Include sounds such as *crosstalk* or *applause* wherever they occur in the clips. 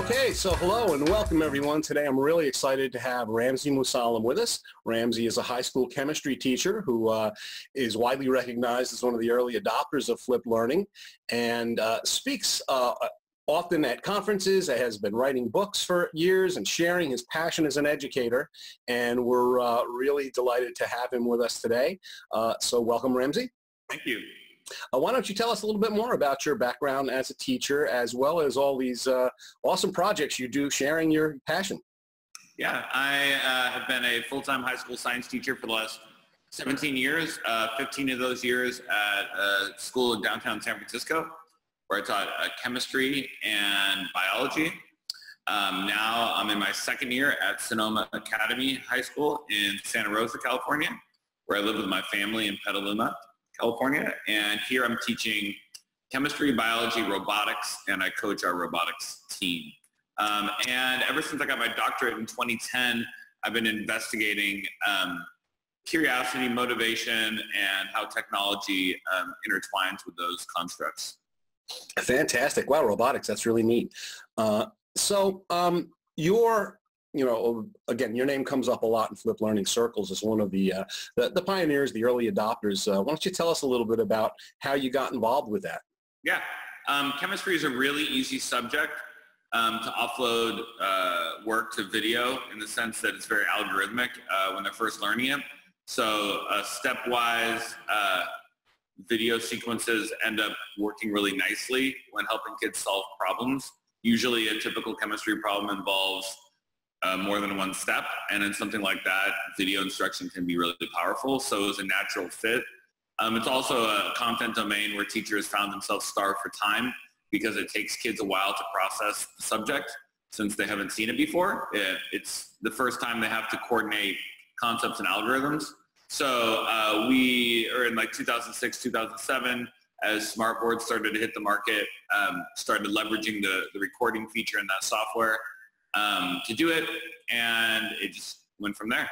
Okay, so hello and welcome everyone. Today I'm really excited to have Ramsey Musallam with us. Ramsey is a high school chemistry teacher who uh, is widely recognized as one of the early adopters of flipped learning and uh, speaks uh, often at conferences, has been writing books for years and sharing his passion as an educator. And we're uh, really delighted to have him with us today. Uh, so welcome, Ramsey. Thank you. Uh, why don't you tell us a little bit more about your background as a teacher as well as all these uh, awesome projects you do sharing your passion? Yeah, I uh, have been a full-time high school science teacher for the last 17 years, uh, 15 of those years at a school in downtown San Francisco where I taught uh, chemistry and biology. Um, now I'm in my second year at Sonoma Academy High School in Santa Rosa, California, where I live with my family in Petaluma. California. And here I'm teaching chemistry, biology, robotics, and I coach our robotics team. Um, and ever since I got my doctorate in 2010, I've been investigating um, curiosity, motivation, and how technology um, intertwines with those constructs. Fantastic. Wow, robotics. That's really neat. Uh, so um, your you know, again, your name comes up a lot in flip learning circles as one of the uh, the, the, pioneers, the early adopters. Uh, why don't you tell us a little bit about how you got involved with that? Yeah, um, chemistry is a really easy subject um, to offload uh, work to video in the sense that it's very algorithmic uh, when they're first learning it. So uh, stepwise uh, video sequences end up working really nicely when helping kids solve problems. Usually a typical chemistry problem involves uh, more than one step. And in something like that, video instruction can be really powerful. So it was a natural fit. Um, it's also a content domain where teachers found themselves starved for time because it takes kids a while to process the subject since they haven't seen it before. It, it's the first time they have to coordinate concepts and algorithms. So uh, we are in like 2006, 2007, as smartboards started to hit the market, um, started leveraging the, the recording feature in that software um, to do it, and it just went from there.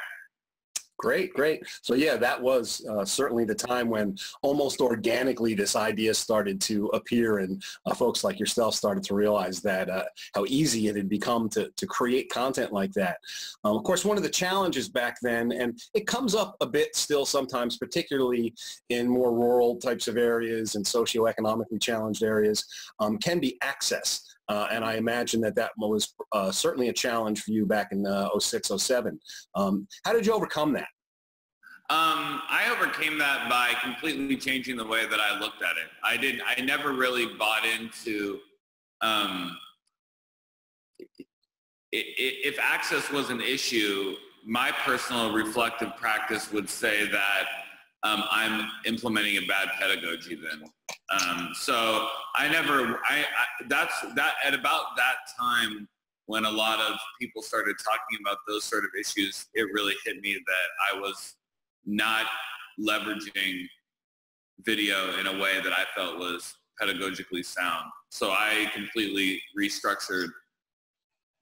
Great, great. So yeah, that was uh, certainly the time when almost organically this idea started to appear and uh, folks like yourself started to realize that uh, how easy it had become to, to create content like that. Um, of course, one of the challenges back then, and it comes up a bit still sometimes, particularly in more rural types of areas and socioeconomically challenged areas, um, can be access. Uh, and I imagine that that was uh, certainly a challenge for you back in uh, 06, 07. Um, how did you overcome that? Um, I overcame that by completely changing the way that I looked at it. I didn't. I never really bought into um, if access was an issue. My personal reflective practice would say that um, I'm implementing a bad pedagogy then. Um, so I never, I, I, that's that at about that time when a lot of people started talking about those sort of issues, it really hit me that I was not leveraging video in a way that I felt was pedagogically sound. So I completely restructured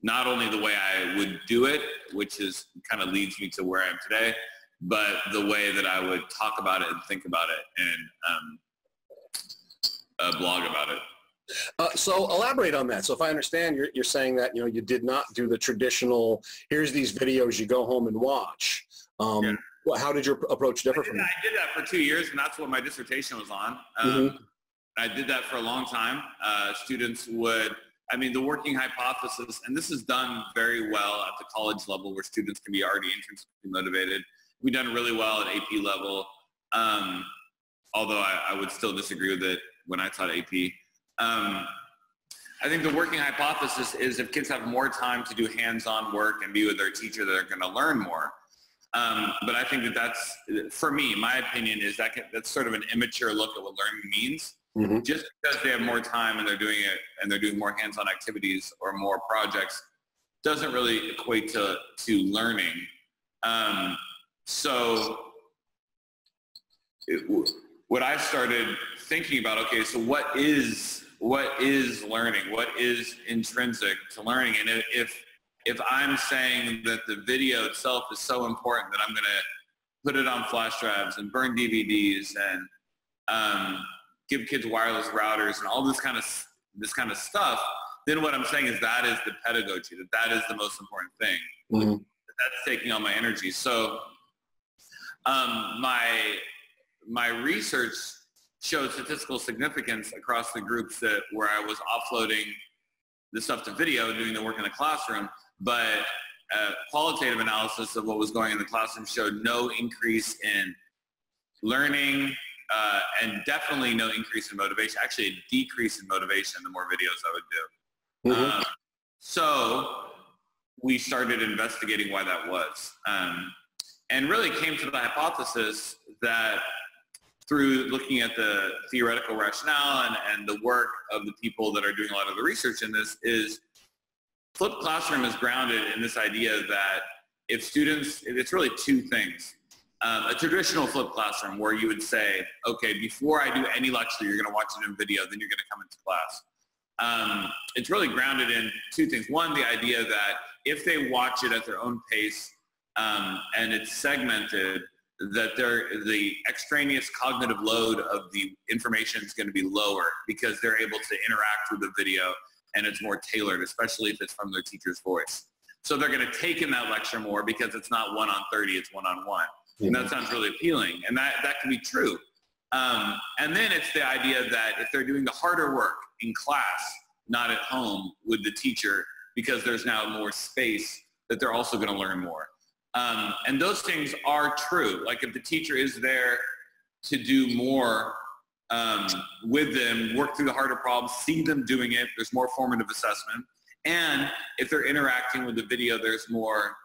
not only the way I would do it, which is kind of leads me to where I am today, but the way that I would talk about it and think about it and um, uh, blog about it. Uh, so elaborate on that. So if I understand, you're, you're saying that you know you did not do the traditional. Here's these videos you go home and watch. Um, yeah. well, how did your approach differ from that? I did that for two years, and that's what my dissertation was on. Um, mm-hmm. I did that for a long time. Uh, students would, I mean, the working hypothesis, and this is done very well at the college level where students can be already intrinsically motivated. We've done really well at AP level, um, although I, I would still disagree with it when I taught AP. Um, I think the working hypothesis is if kids have more time to do hands-on work and be with their teacher, they're going to learn more. Um, but I think that that's, for me, my opinion is that can, that's sort of an immature look at what learning means. Mm-hmm. Just because they have more time and they're doing it and they're doing more hands-on activities or more projects doesn't really equate to, to learning. Um, so it, what I started thinking about, okay, so what is what is learning? What is intrinsic to learning? And if if I'm saying that the video itself is so important that I'm going to put it on flash drives and burn DVDs and um, give kids wireless routers and all this kind of this kind of stuff, then what I'm saying is that is the pedagogy, that that is the most important thing. Mm-hmm. That's taking all my energy. So um, my, my research showed statistical significance across the groups that where I was offloading the stuff to video, doing the work in the classroom, but uh, qualitative analysis of what was going in the classroom showed no increase in learning uh, and definitely no increase in motivation. Actually, a decrease in motivation the more videos I would do. Mm-hmm. Um, so we started investigating why that was. Um, and really came to the hypothesis that through looking at the theoretical rationale and, and the work of the people that are doing a lot of the research in this is flipped classroom is grounded in this idea that if students, it's really two things. Um, a traditional flipped classroom where you would say, okay, before I do any lecture, you're going to watch it in video, then you're going to come into class. Um, it's really grounded in two things. One, the idea that if they watch it at their own pace um, and it's segmented, that they're, the extraneous cognitive load of the information is going to be lower because they're able to interact with the video and it's more tailored, especially if it's from their teacher's voice. So they're going to take in that lecture more because it's not one on 30, it's one on one. And that sounds really appealing. And that, that can be true. Um, and then it's the idea that if they're doing the harder work in class, not at home with the teacher, because there's now more space, that they're also going to learn more. Um, and those things are true. Like if the teacher is there to do more um, with them, work through the harder problems, see them doing it, there's more formative assessment. And if they're interacting with the video, there's more,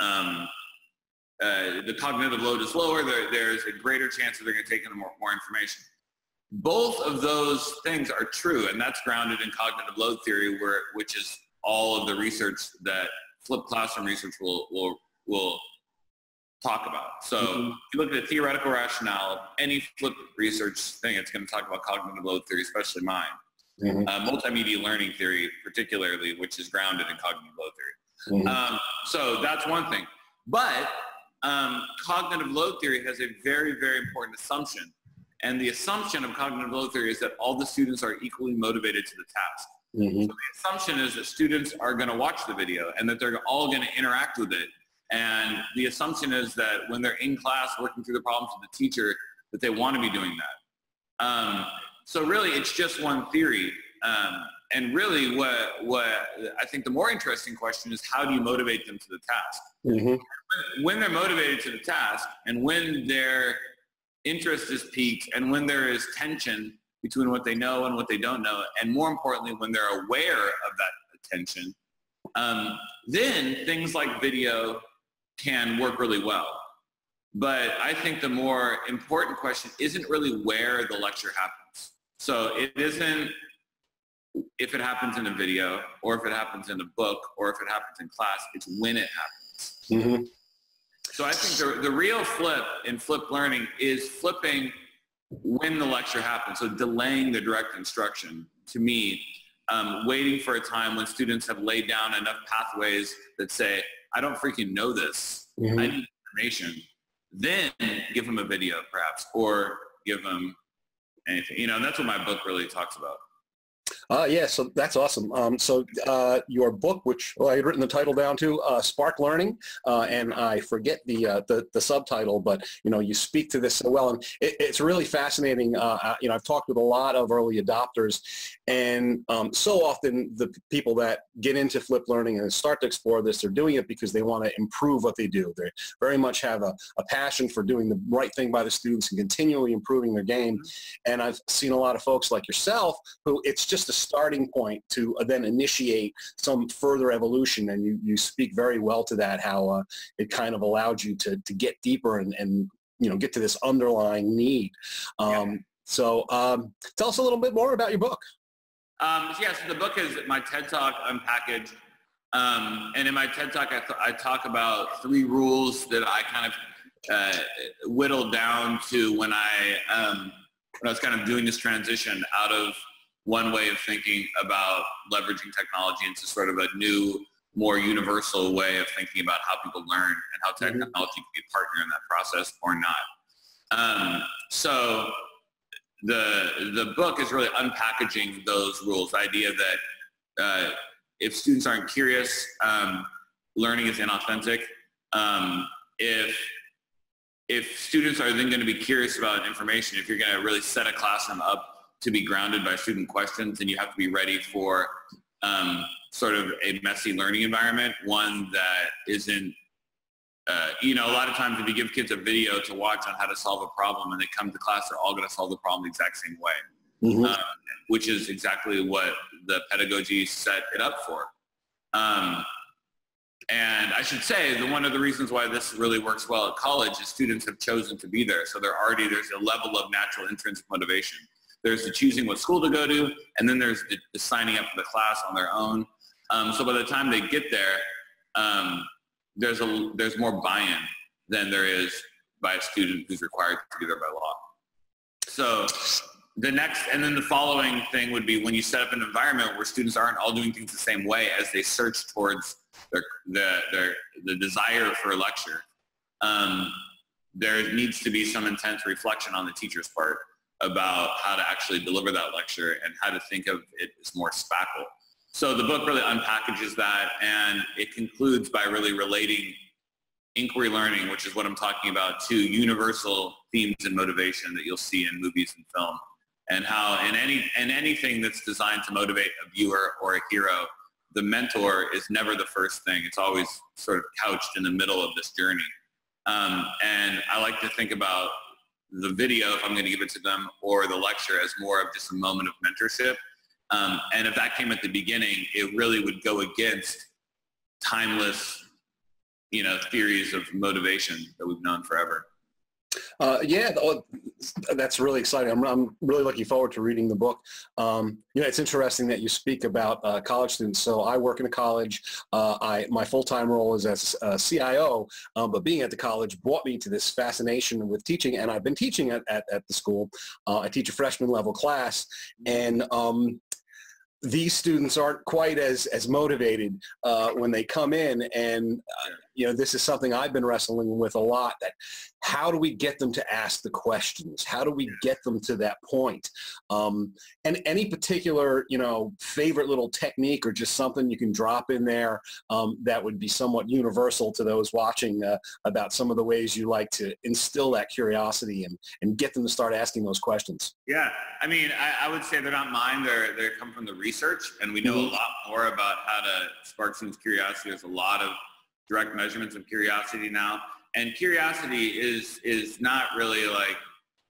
um, uh, the cognitive load is lower, there, there's a greater chance that they're going to take in more, more information. Both of those things are true, and that's grounded in cognitive load theory, where, which is all of the research that flipped classroom research will, will will talk about. So mm-hmm. if you look at the theoretical rationale, any flip research thing, it's going to talk about cognitive load theory, especially mine. Mm-hmm. Uh, multimedia learning theory, particularly, which is grounded in cognitive load theory. Mm-hmm. Um, so that's one thing. But um, cognitive load theory has a very, very important assumption. And the assumption of cognitive load theory is that all the students are equally motivated to the task. Mm-hmm. So the assumption is that students are going to watch the video and that they're all going to interact with it and the assumption is that when they're in class working through the problems with the teacher, that they want to be doing that. Um, so really, it's just one theory. Um, and really, what, what I think the more interesting question is how do you motivate them to the task? Mm-hmm. When they're motivated to the task and when their interest is peaked and when there is tension between what they know and what they don't know, and more importantly, when they're aware of that tension, um, then things like video can work really well. But I think the more important question isn't really where the lecture happens. So it isn't if it happens in a video or if it happens in a book or if it happens in class, it's when it happens. Mm-hmm. So I think the, the real flip in flip learning is flipping when the lecture happens. So delaying the direct instruction to me, um, waiting for a time when students have laid down enough pathways that say, I don't freaking know this. Mm-hmm. I need information. Then give them a video perhaps or give them anything. You know, and that's what my book really talks about. Uh, yeah, so that's awesome. Um, so uh, your book, which well, I had written the title down to, uh, Spark Learning, uh, and I forget the, uh, the, the subtitle, but you know you speak to this so well, and it, it's really fascinating. Uh, you know, I've talked with a lot of early adopters, and um, so often the people that get into flip learning and start to explore this, they're doing it because they want to improve what they do. They very much have a, a passion for doing the right thing by the students and continually improving their game. And I've seen a lot of folks like yourself who it's just a starting point to uh, then initiate some further evolution. And you, you speak very well to that, how uh, it kind of allowed you to, to get deeper and, and you know, get to this underlying need. Um, yeah. So um, tell us a little bit more about your book. Um, yeah, so the book is my TED Talk Unpackaged. Um, and in my TED Talk, I, th- I, talk about three rules that I kind of uh, whittled down to when I, um, when I was kind of doing this transition out of one way of thinking about leveraging technology into sort of a new, more universal way of thinking about how people learn and how mm-hmm. technology mm-hmm. can be a partner in that process or not. Um, so the the book is really unpackaging those rules. The idea that uh, if students aren't curious, um, learning is inauthentic. Um, if if students are then going to be curious about information, if you're going to really set a classroom up to be grounded by student questions, and you have to be ready for um, sort of a messy learning environment, one that isn't, uh, you know, a lot of times if you give kids a video to watch on how to solve a problem and they come to class, they're all going to solve the problem the exact same way, mm-hmm. uh, which is exactly what the pedagogy set it up for. Um, and I should say that one of the reasons why this really works well at college is students have chosen to be there. So they're already, there's a level of natural intrinsic motivation. There's the choosing what school to go to, and then there's the, the signing up for the class on their own. Um, so by the time they get there, um, there's, a, there's more buy-in than there is by a student who's required to be there by law. So the next, and then the following thing would be when you set up an environment where students aren't all doing things the same way as they search towards their, the, their, the desire for a lecture, um, there needs to be some intense reflection on the teacher's part about how to actually deliver that lecture and how to think of it as more spackle. So the book really unpackages that and it concludes by really relating inquiry learning, which is what I'm talking about, to universal themes and motivation that you'll see in movies and film and how in any in anything that's designed to motivate a viewer or a hero, the mentor is never the first thing. It's always sort of couched in the middle of this journey. Um, and I like to think about the video, if I'm going to give it to them, or the lecture as more of just a moment of mentorship. Um, and if that came at the beginning, it really would go against timeless, you know, theories of motivation that we've known forever. Uh, yeah, oh, that's really exciting. I'm, I'm, really looking forward to reading the book. Um, you know, it's interesting that you speak about uh, college students. So I work in a college. Uh, I my full-time role is as a CIO, um, but being at the college brought me to this fascination with teaching, and I've been teaching at, at, at the school. Uh, I teach a freshman level class, and um, these students aren't quite as as motivated uh, when they come in and uh, you know this is something i've been wrestling with a lot that how do we get them to ask the questions? How do we get them to that point? Um, and any particular you know favorite little technique or just something you can drop in there um, that would be somewhat universal to those watching uh, about some of the ways you like to instill that curiosity and and get them to start asking those questions? Yeah i mean i, I would say they're not mine they're they come from the research and we know mm-hmm. a lot more about how to spark students curiosity. There's a lot of direct measurements of curiosity now. And curiosity is is not really like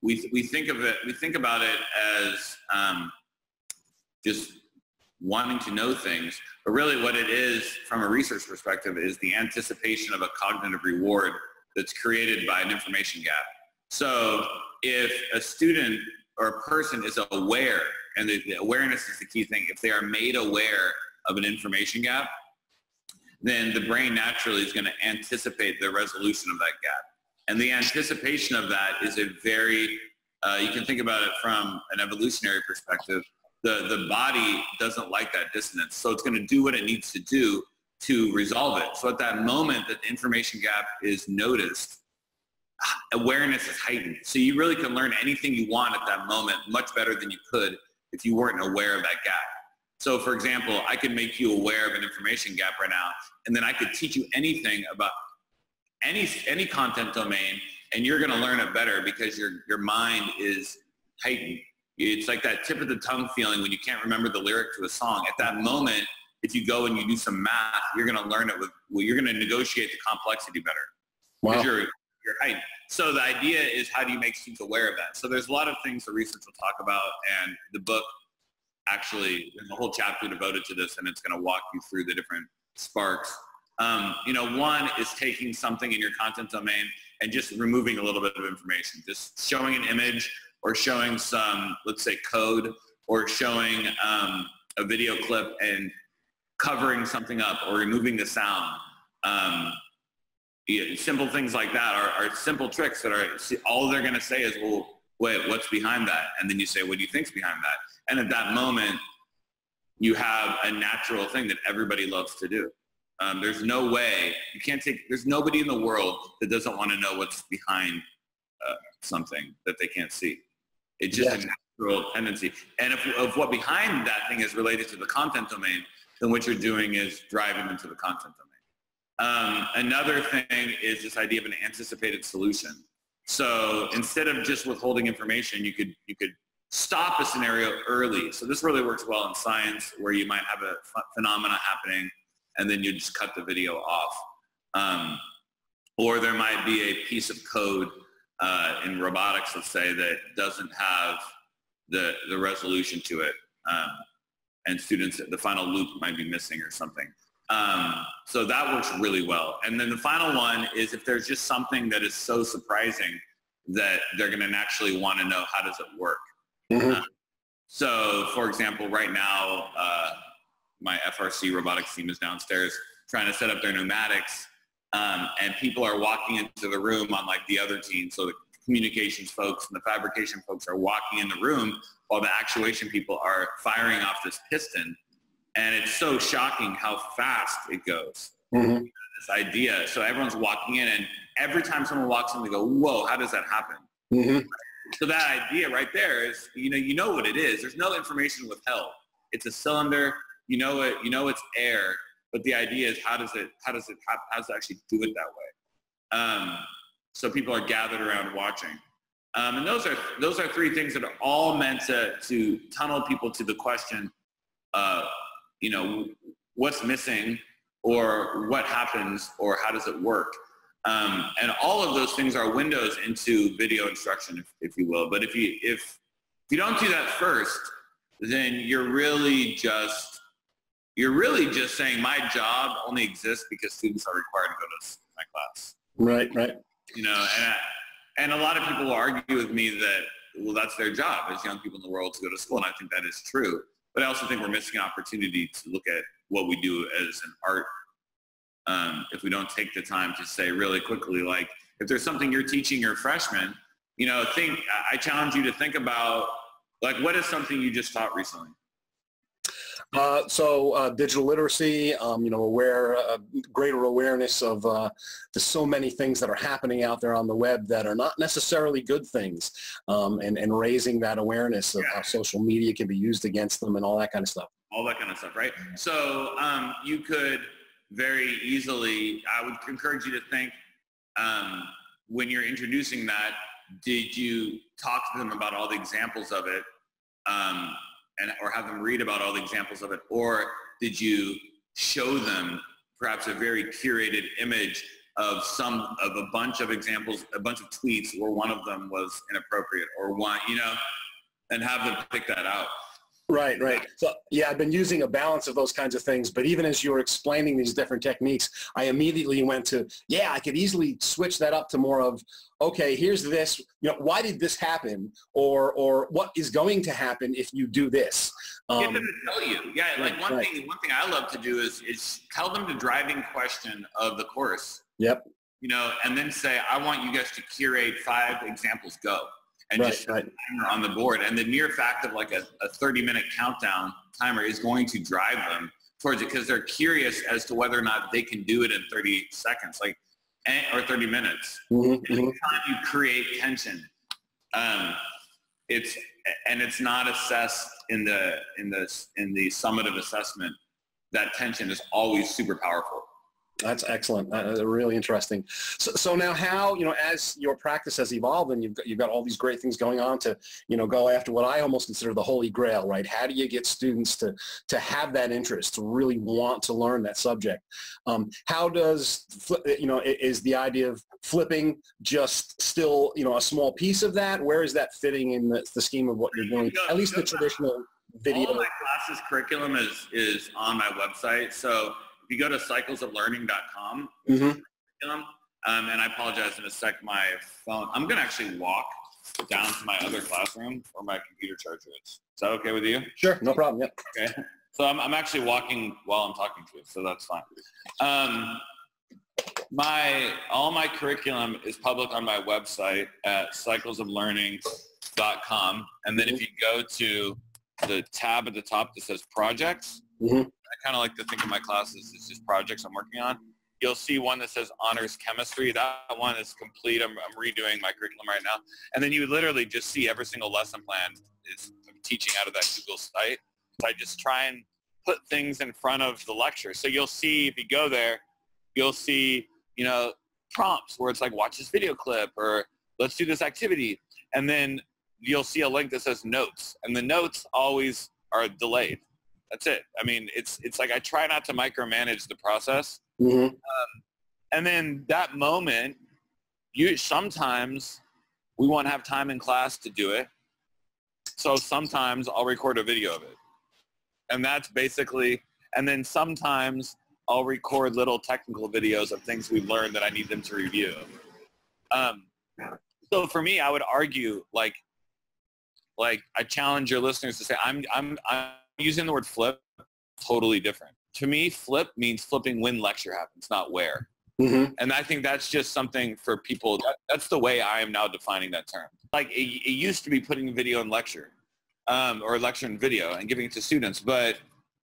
we we think of it we think about it as um, just wanting to know things, but really what it is from a research perspective is the anticipation of a cognitive reward that's created by an information gap. So if a student or a person is aware, and the, the awareness is the key thing, if they are made aware of an information gap, then the brain naturally is going to anticipate the resolution of that gap. And the anticipation of that is a very, uh, you can think about it from an evolutionary perspective. The, the body doesn't like that dissonance. So it's going to do what it needs to do to resolve it. So at that moment that the information gap is noticed, awareness is heightened. So you really can learn anything you want at that moment much better than you could if you weren't aware of that gap. So for example, I could make you aware of an information gap right now, and then I could teach you anything about any, any content domain, and you're gonna learn it better because your, your mind is heightened. It's like that tip of the tongue feeling when you can't remember the lyric to a song. At that moment, if you go and you do some math, you're gonna learn it with, well, you're gonna negotiate the complexity better. Wow. Because you're, you're heightened. So the idea is how do you make students aware of that? So there's a lot of things the research will talk about, and the book actually there's a whole chapter devoted to this and it's going to walk you through the different sparks. Um, you know, one is taking something in your content domain and just removing a little bit of information, just showing an image or showing some, let's say code or showing um, a video clip and covering something up or removing the sound. Um, yeah, simple things like that are, are simple tricks that are, all they're going to say is, well, wait, what's behind that? And then you say, what do you think's behind that? And at that moment, you have a natural thing that everybody loves to do. Um, there's no way, you can't take, there's nobody in the world that doesn't want to know what's behind uh, something that they can't see. It's just yeah. a natural tendency. And if, if what behind that thing is related to the content domain, then what you're doing is driving them to the content domain. Um, another thing is this idea of an anticipated solution. So instead of just withholding information, you could you could stop a scenario early. So this really works well in science, where you might have a phenomena happening, and then you just cut the video off. Um, or there might be a piece of code uh, in robotics, let's say, that doesn't have the, the resolution to it. Um, and students, the final loop might be missing or something. Um, so that works really well. And then the final one is if there's just something that is so surprising that they're going to actually want to know how does it work. Mm-hmm. Uh, so for example, right now, uh, my FRC robotics team is downstairs trying to set up their pneumatics um, and people are walking into the room on like the other team. So the communications folks and the fabrication folks are walking in the room while the actuation people are firing off this piston. And it's so shocking how fast it goes. Mm-hmm. This idea. So everyone's walking in and every time someone walks in, they go, whoa, how does that happen? Mm-hmm. So that idea right there is, you know, you know what it is. There's no information withheld. It's a cylinder. You know it. You know it's air. But the idea is how does it how does it how, how does it actually do it that way? Um, so people are gathered around watching. Um, and those are those are three things that are all meant to to tunnel people to the question, uh, you know, what's missing, or what happens, or how does it work. Um, and all of those things are windows into video instruction, if, if you will. But if you if if you don't do that first, then you're really just you're really just saying my job only exists because students are required to go to my class. Right, right. You know, and, I, and a lot of people argue with me that, well, that's their job as young people in the world to go to school. And I think that is true. But I also think we're missing an opportunity to look at what we do as an art um, if we don't take the time to say really quickly, like, if there's something you're teaching your freshmen, you know, think, I challenge you to think about, like, what is something you just taught recently? Uh, so uh, digital literacy, um, you know, aware, uh, greater awareness of uh, the so many things that are happening out there on the web that are not necessarily good things, um, and and raising that awareness of yeah. how social media can be used against them and all that kind of stuff. All that kind of stuff, right? So um, you could very easily, I would encourage you to think um, when you're introducing that, did you talk to them about all the examples of it? And or have them read about all the examples of it, or did you show them perhaps a very curated image of some of a bunch of examples, a bunch of tweets where one of them was inappropriate or one, you know, and have them pick that out. Right, right. So yeah, I've been using a balance of those kinds of things, but even as you were explaining these different techniques, I immediately went to, yeah, I could easily switch that up to more of, okay, here's this, you know, why did this happen? Or, or what is going to happen if you do this? Um, Get them to tell you. Yeah, like one right. thing, one thing I love to do is, is tell them the driving question of the course. Yep. You know, and then say, I want you guys to curate five examples, go and right, just right. on the board. And the mere fact of like a, a 30 minute countdown timer is going to drive them towards it because they're curious as to whether or not they can do it in 30 seconds, like or 30 minutes. Mm-hmm, mm-hmm. you create tension, um, it's and it's not assessed in the in the in the summative assessment. That tension is always super powerful. That's excellent. That's really interesting. So, so now how, you know, as your practice has evolved and you've got, you've got all these great things going on to, you know, go after what I almost consider the holy grail, right? How do you get students to, to have that interest, to really want to learn that subject? Um, how does, you know, is the idea of flipping just still, you know, a small piece of that? Where is that fitting in the, the scheme of what you're doing? At least the traditional video. All my classes curriculum is, is on my website. So you go to cyclesoflearning.com, mm-hmm. um, and I apologize in a sec, my phone, I'm going to actually walk down to my other classroom where my computer charger is. Is that okay with you? Sure, no problem. Yep. Okay. So I'm, I'm actually walking while I'm talking to you, so that's fine. Um, my all my curriculum is public on my website at cyclesoflearning.com, and then if you go to the tab at the top that says projects, mm-hmm. I kind of like to think of my classes as just projects I'm working on. you'll see one that says honors chemistry. That one is complete. I'm, I'm redoing my curriculum right now. And then you literally just see every single lesson plan is teaching out of that Google site. So I just try and put things in front of the lecture. So you'll see, if you go there, you'll see, you know, prompts where it's like, watch this video clip or let's do this activity. And then you'll see a link that says notes. And the notes always are delayed. That's it. I mean, it's, it's like I try not to micromanage the process. Mm-hmm. Um, and then that moment, you sometimes we won't have time in class to do it. So sometimes I'll record a video of it. And that's basically, and then sometimes I'll record little technical videos of things we've learned that I need them to review. Um, so for me, I would argue like, like I challenge your listeners to say, I'm, I'm, I'm using the word flip totally different. To me, flip means flipping when lecture happens, not where. Mm-hmm. And I think that's just something for people. That, that's the way I am now defining that term. Like it, it used to be putting video in lecture um, or lecture in video and giving it to students, but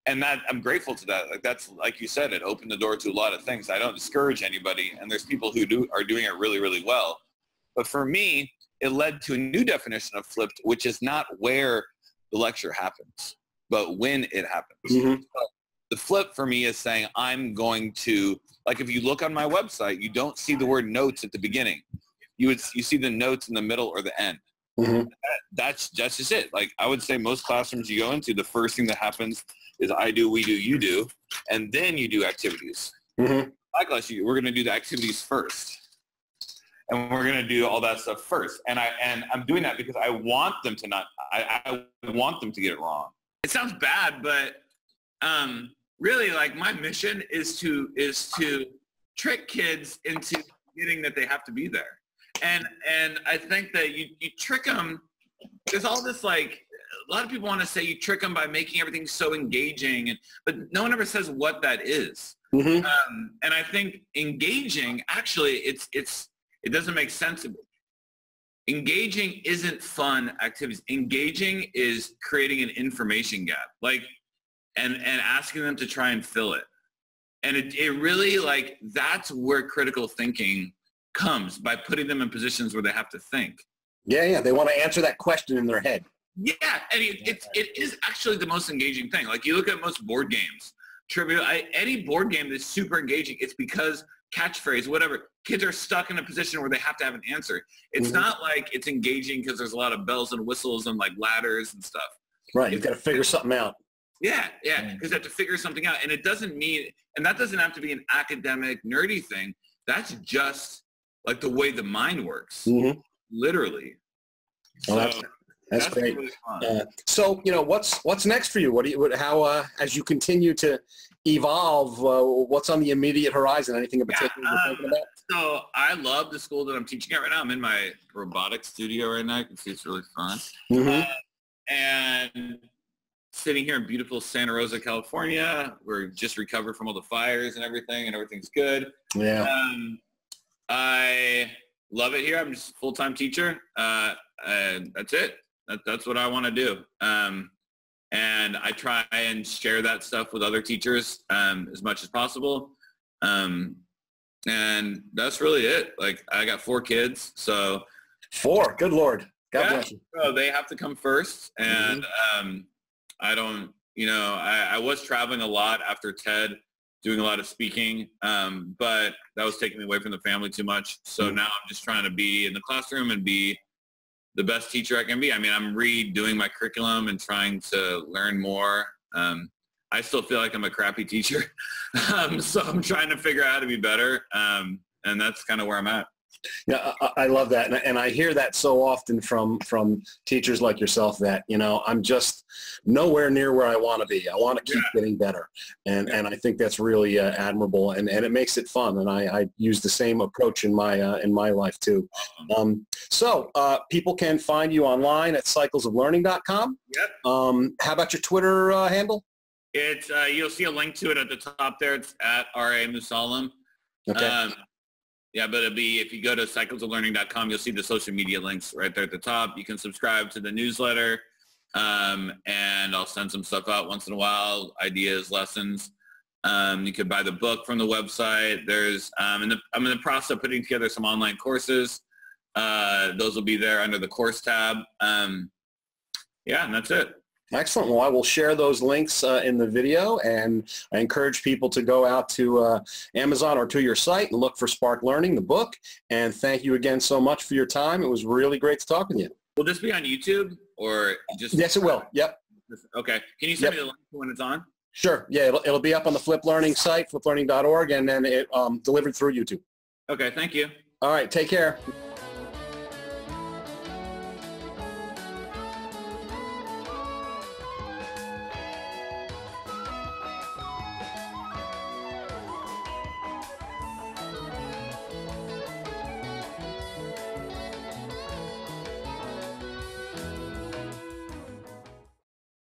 and that I'm grateful to that. Like that's like you said, it opened the door to a lot of things. I don't discourage anybody, and there's people who do are doing it really, really well. But for me, it led to a new definition of flipped, which is not where the lecture happens, but when it happens. Mm-hmm. The flip for me is saying I'm going to like if you look on my website, you don't see the word notes at the beginning. You would you see the notes in the middle or the end. Mm-hmm. That, that's that's just it. Like I would say most classrooms you go into, the first thing that happens is I do, we do, you do, and then you do activities. Mm-hmm. My class, we're going to do the activities first. And we're going to do all that stuff first. And I and I'm doing that because I want them to not. I, I want them to get it wrong. It sounds bad, but um, really, like my mission is to is to trick kids into getting that they have to be there. And and I think that you you trick them. There's all this like a lot of people want to say you trick them by making everything so engaging, and, but no one ever says what that is. Mm-hmm. Um, and I think engaging, actually, it's it's it doesn't make sense. Engaging isn't fun activities. Engaging is creating an information gap, like, and and asking them to try and fill it. And it, it really like that's where critical thinking comes by putting them in positions where they have to think. Yeah, yeah. They want to answer that question in their head. Yeah, and it, it's it is actually the most engaging thing. Like you look at most board games, trivia, I, any board game that's super engaging, it's because catchphrase, whatever, kids are stuck in a position where they have to have an answer. It's mm-hmm. not like it's engaging because there's a lot of bells and whistles and like ladders and stuff. Right, you've got to figure something out. Yeah, yeah, because mm-hmm. you have to figure something out. And it doesn't mean, and that doesn't have to be an academic, nerdy thing. That's just like the way the mind works, mm-hmm. literally. Well, so, that's, That's great. Really uh, so, you know, what's what's next for you? What do you, what, how, uh, as you continue to evolve, uh, what's on the immediate horizon? Anything in particular yeah, you're thinking about? So I love the school that I'm teaching at right now. I'm in my robotics studio right now. You can see it's really fun. Mm-hmm. Uh, and sitting here in beautiful Santa Rosa, California. We're just recovered from all the fires and everything, and everything's good. Yeah. Um, I love it here. I'm just a full-time teacher, uh, and that's it. That, that's what I want to do. Um, and I try and share that stuff with other teachers um, as much as possible. Um, and that's really it. Like I got four kids, so four. Good Lord, God yeah, bless you. So they have to come first, and mm-hmm. um, I don't. You know, I, I, was traveling a lot after TED, doing a lot of speaking, um, but that was taking me away from the family too much. So mm-hmm. now I'm just trying to be in the classroom and be the best teacher I can be. I mean, I'm redoing my curriculum and trying to learn more. Um, I still feel like I'm a crappy teacher, *laughs* um, so I'm trying to figure out how to be better, um, and that's kind of where I'm at. Yeah, I, love that, and I hear that so often from from teachers like yourself. That you know, I'm just nowhere near where I want to be. I want to keep yeah. getting better, and yeah. and I think that's really uh, admirable, and, and it makes it fun. And I, I use the same approach in my uh, in my life too. Um, so uh, people can find you online at cyclesoflearning.com. Yep. Um, how about your Twitter uh, handle? It's uh, you'll see a link to it at the top there. It's at ra musallam. Okay. Um, yeah, but it'll be, if you go to cyclesoflearning.com, you'll see the social media links right there at the top. You can subscribe to the newsletter um, and I'll send some stuff out once in a while, ideas, lessons. Um, you could buy the book from the website. There's um, in the, I'm in the process of putting together some online courses. Uh, those will be there under the course tab. Um, yeah, and that's it. Excellent. Well, I will share those links uh, in the video, and I encourage people to go out to uh, Amazon or to your site and look for Spark Learning, the book. And thank you again so much for your time. It was really great to talk with you. Will this be on YouTube or just? Yes, it will. Yep. Okay. Can you send yep. me the link when it's on? Sure. Yeah, it'll, it'll be up on the Flip Learning site, flippedlearning.org, and then it um, delivered through YouTube. Okay. Thank you. All right. Take care.